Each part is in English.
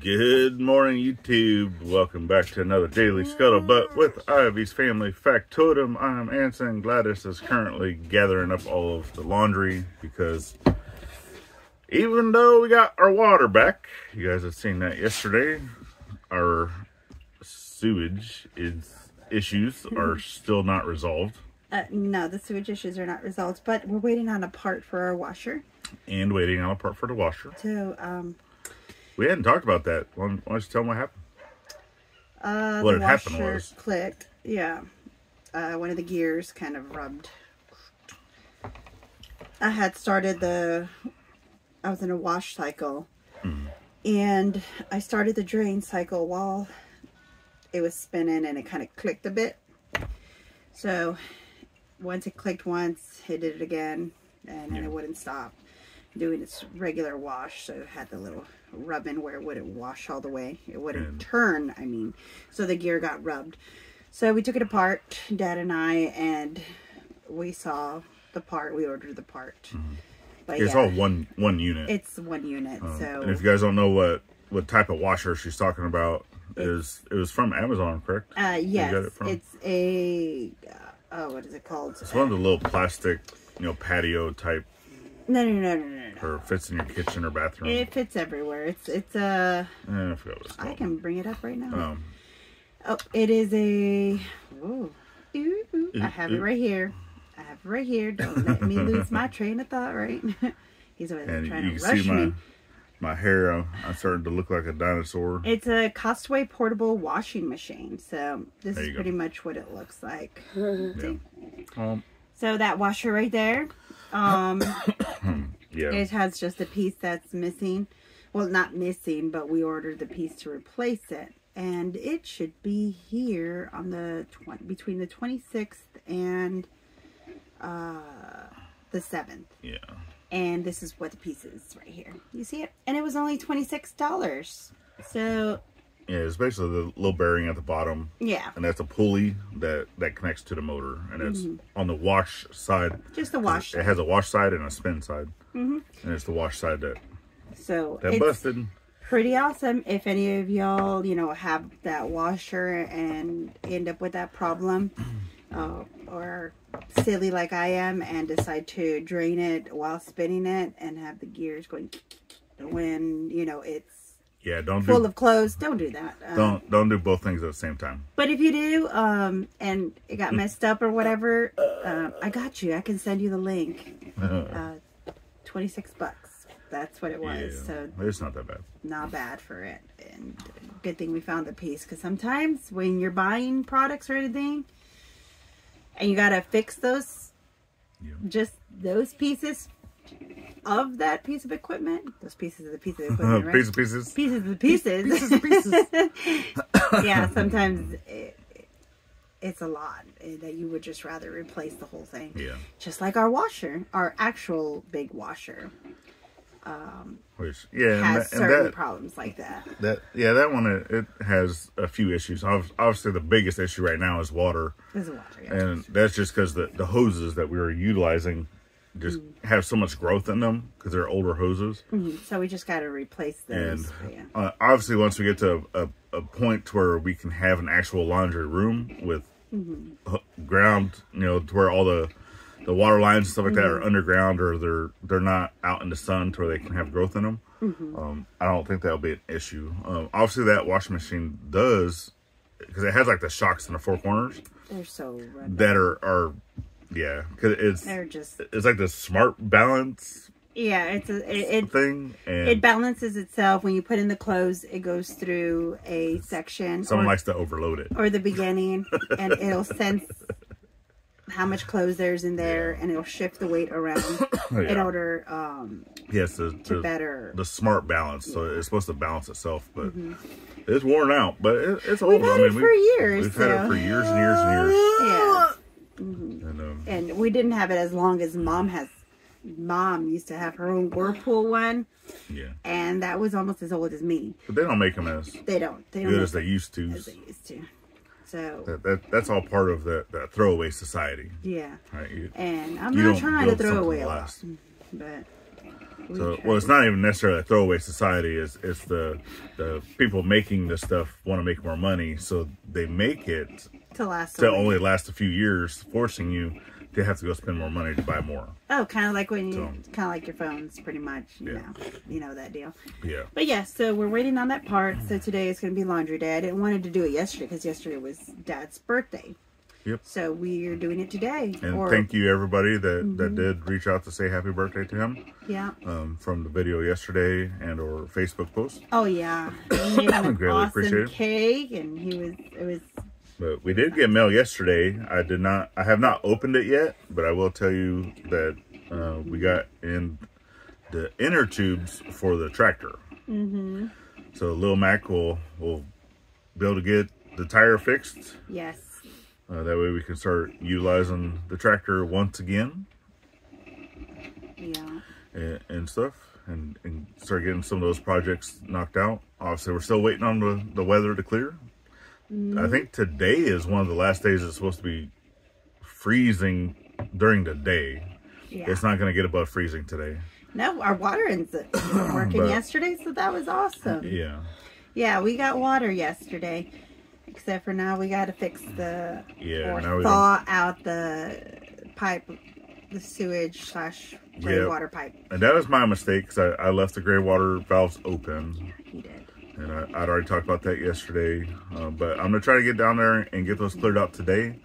Good morning, YouTube. Welcome back to another Daily Scuttlebutt with Ivey's Family Factotum. I'm Anson. Gladis is currently gathering up all of the laundry because even though we got our water back, you guys have seen that yesterday, our sewage is issues are still not resolved. Uh, no, the sewage issues are not resolved, but we're waiting on a part for our washer. And waiting on a part for the washer. So, um, We hadn't talked about that. Why don't you tell them what happened? uh, What had happened was- clicked. Yeah, uh, one of the gears kind of rubbed. I had started the. I was in a wash cycle, Mm-hmm. and I started the drain cycle while it was spinning, and it kind of clicked a bit. So, once it clicked once, it did it again, and then Yeah. it wouldn't stop doing its regular wash. So it had the little rubbing where it wouldn't wash all the way. It wouldn't And- turn, I mean. So the gear got rubbed. So we took it apart, Dad and I, and we saw the part. We ordered the part. But Mm-hmm. It's yeah, all one one unit. it's one unit. Um, so and if you guys don't know what what type of washer she's talking about, is it was from Amazon, correct? uh, yes, got it from? it's a uh, oh, what is it called? It's one of the little plastic, you know, patio type, No, no, no, no, no, no. or fits in your kitchen or bathroom. It fits everywhere. It's it's a. Eh, I forgot what it's I can bring it up right now. Um, Oh, it is a. Ooh. Ooh, ooh. I have it ooh. right here. I have it right here. Don't let me lose my train of thought, right? He's over there and trying you to can rush see my me. my hair. I'm, I'm starting to look like a dinosaur. It's a Costway portable washing machine. So this There is you go. pretty much what it looks like. yeah. Um, So that washer right there, um, yeah. it has just a piece that's missing. Well, not missing, but we ordered the piece to replace it, and it should be here on the tw- between the 26th and uh, the 7th. Yeah. And this is what the piece is right here. You see it? And it was only $26. So, Yeah. It's basically the little bearing at the bottom, yeah, and that's a pulley that that connects to the motor, and it's Mm-hmm. on the wash side. just the wash. It has a wash side and a spin side, mm-hmm. and it's the wash side that So, that it's busted. pretty awesome. If any of y'all, you know, have that washer and end up with that problem, uh, or silly like I am and decide to drain it while spinning it and have the gears going when, you know, it's Yeah. Don't full do of clothes, don't do that. Um, don't don't do both things at the same time. But if you do, um, and it got messed up or whatever, uh, I got you. I can send you the link. Uh, 26 bucks. That's what it was. yeah. So it's not that bad. not bad for it. And good thing we found the piece because sometimes when you're buying products or anything, and you gotta fix those, Yeah. just those pieces of that piece of equipment, those pieces of the piece of equipment, right? Piece of pieces. pieces of the pieces. Pieces, pieces. yeah, sometimes it, it's a lot eh, that you would just rather replace the whole thing. Yeah. Just like our washer, our actual big washer Which yeah, and has that, and certain that, problems like that. that yeah, that one it, it has a few issues. Obviously, the biggest issue right now is water, a washer. Yeah. and that's just because the the hoses that we were utilizing just Mm. have so much growth in them because they're older hoses. Mhm. So we just got to replace And those. yeah. uh, obviously, once we get to a, a point where we can have an actual laundry room with Mm-hmm. ground, you know, to where all the the water lines and stuff like that Mm-hmm. are underground or they're they're not out in the sun to where they can have growth in them. Mm-hmm. Um, I don't think that'll be an issue. Um, obviously, that washing machine does because it has like the shocks in the four corners They're so run that are are yeah, because it's They're just it's like the smart balance yeah. It's a, it, it thing and it balances itself when you put in the clothes. It goes through a section someone or, likes to overload it. or the beginning, and it'll sense how much clothes there's in there, and it'll shift the weight around in order um, Yes, the, to the, better. the smart balance. So it's supposed to balance itself, but it's worn out. But it, it's old. We've had I it for we- years, We've had it for years and years and years. yeah, And we didn't have it as long as mom has. Mom used to have her own whirlpool one, yeah, and that was almost as old as me. but they don't make them as They don't. They don't good as they used to. as they used to. So That, that that's all part of the, the throwaway society, yeah, right? You, and I'm not trying to throw away a lot, but We So, well, it's not even necessarily a throwaway society. It's it's the the people making this stuff want to make more money, so they make it to last. to week. only last a few years, forcing you to have to go spend more money to buy more. Oh, kind of like when you, So- kind of like your phones, pretty much. You Yeah. know, you know that deal. Yeah, But yeah, so we're waiting on that part. So today is going to be laundry day. I didn't want to do it yesterday because yesterday was Dad's birthday. Yep. So we are doing it today. and or, thank you everybody that Mm-hmm. that did reach out to say happy birthday to him Yeah. um, from the video yesterday and or Facebook post. Oh yeah. We made an awesome cake, and he was. It was. But we did get mail yesterday. I did not. I have not opened it yet, but I will tell you that uh, we got in the inner tubes for the tractor. Mm-hmm. So Lil Mac will will be able to get the tire fixed. Yes. Uh, that way we can start utilizing the tractor once again Yeah. and, and stuff, and, and start getting some of those projects knocked out. Obviously, we're still waiting on the, the weather to clear. I mm-hmm. think today is one of the last days it's supposed to be freezing during the day. Yeah. It's not going to get above freezing today. No, our water ends up working But- yesterday, so that was awesome. Yeah. Yeah, we got water yesterday. Except for now, we got to fix the Yeah, or thaw out the pipe, the sewage slash gray Yeah. water pipe. And that was my mistake because I, I left the gray water valves open. Yeah, He did. And I, I'd already talked about that yesterday. Uh, but I'm going to try to get down there and get those cleared out today.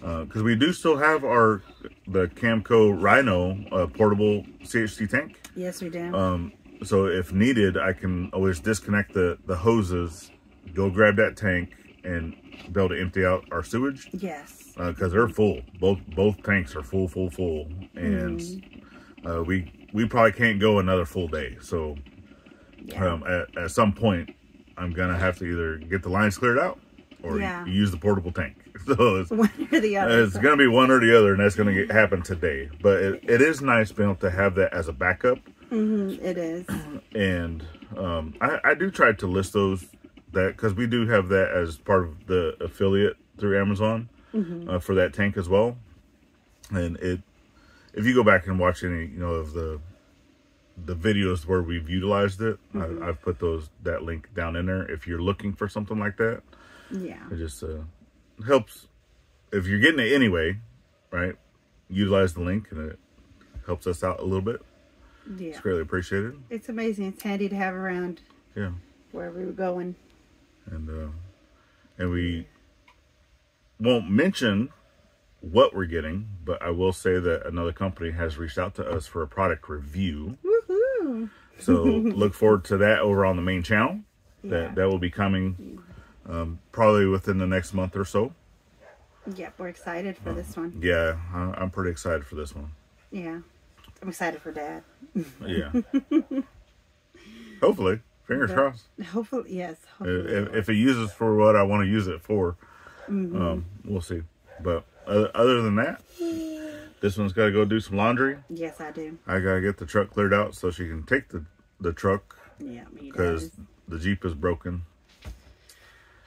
Because we do still have our the Camco Rhino uh, portable CHC tank. Yes, we do. Um, so if needed, I can always disconnect the, the hoses, go grab that tank, and be able to empty out our sewage yes. because they're full. Both both tanks are full, full, full, and uh, we we probably can't go another full day. So Yeah. um, at, at some point, I'm gonna have to either get the lines cleared out or Yeah. use the portable tank. So it's, One or the other. it's gonna be one or the other, and that's gonna get, happen today. But it, it is nice being able to have that as a backup. Mhm, it is. and um, I, I do try to list those that because we do have that as part of the affiliate through Amazon uh, for that tank as well. And it, if you go back and watch any, you know, of the the videos where we've utilized it, I, I've put those that link down in there. If you're looking for something like that, Yeah. it just uh, helps. If you're getting it anyway, right? Utilize the link, and it helps us out a little bit. Yeah. It's greatly appreciated. It's amazing. It's handy to have around Yeah. wherever we're going. and uh, and we won't mention what we're getting, but I will say that another company has reached out to us for a product review. So look forward to that over on the main channel. Yeah. That that will be coming um, probably within the next month or so. Yep, we're excited for this one. Yeah, I, I'm pretty excited for this one. Yeah. I'm excited for Dad. Yeah. Hopefully, fingers Yeah. crossed. Hopefully, yes. Hopefully. If, if it uses for what I want to use it for, um, we'll see. But other, other than that, this one's got to go do some laundry. yes, I do. I gotta get the truck cleared out so she can take the the truck Yeah, me because the Jeep is broken.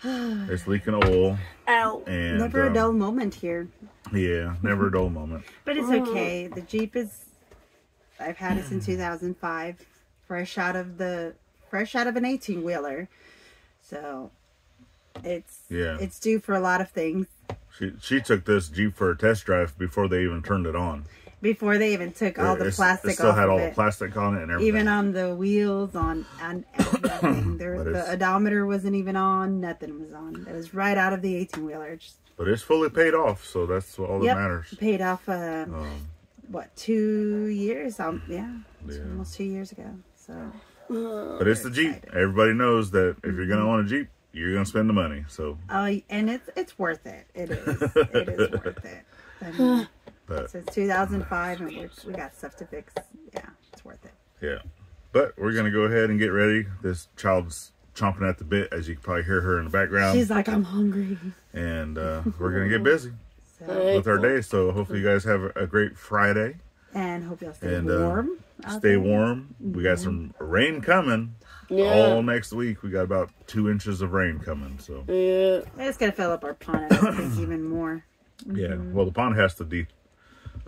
it's leaking oil. Ow. and, Never um, a dull moment here. Yeah, never a dull moment. But it's okay. The Jeep is. I've had it since 2005. Fresh out of the fresh out of an 18 wheeler, so it's Yeah. it's due for a lot of things She she took this Jeep for a test drive before they even turned it on. before they even took all the It's- plastic it still had all it. the plastic on it and everything. even on the wheels, on on everything. there, the odometer wasn't even on. Nothing was on. It was right out of the 18 wheeler. But it's fully paid off, so that's all that yep, matters. paid off. Uh, Um, what two years? Um, yeah, Yeah. almost two years ago. So but it's the Jeep. Everybody knows that if you're gonna own a Jeep, you're gonna spend the money. So, Oh, and it's it's worth it. It is. It is worth it. I mean, but since 2005, and we're, we got stuff to fix. Yeah, it's worth it. Yeah. But we're going to go ahead and get ready. This child's chomping at the bit, as you can probably hear her in the background. She's like, I'm hungry. and uh, we're going to get busy So, with our day. So hopefully you guys have a great Friday. And hope y'all stay And uh, warm. out stay there. warm. We got some rain coming Yeah. all next week. We got about two inches of rain coming. So, Yeah. It's gonna fill up our pond I think, even more. yeah. Well, the pond has to de-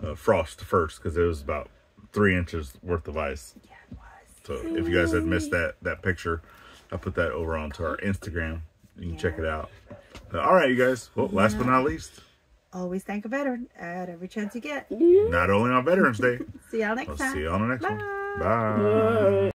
uh, frost first because it was about three inches worth of ice. Yeah, it was. So if you guys had missed that that picture, I put that over onto our Instagram. You can check it out. Uh, all right, you guys. Well, last but not least, Always thank a veteran at every chance you get. not only on Veterans Day. See y'all next We'll time. see you on the next one. Bye. Bye. Bye.